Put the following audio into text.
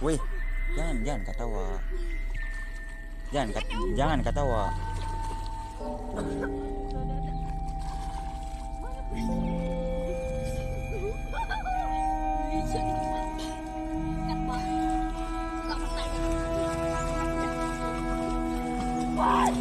Wih, jangan jangan ketawa. Jangan kat, jangan ketawa. Wah,